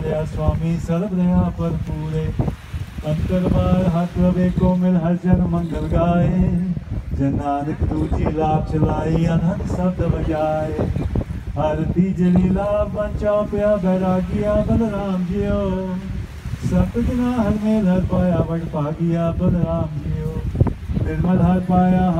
वालिया स्वामी सर्व दया पर पूरे अंतरबार हथ रवे को मिल हर जन मंगल गाए। जन नानक दूजी लाभ चलाई, अनंत शब्द बजाए। आरती जलीला बचाओ प्या बैरागिया, बलराम जियो। सत जना हर मेल हर पाया बड़ भागिया बलराम जियो। निर्मल हर पाया, हर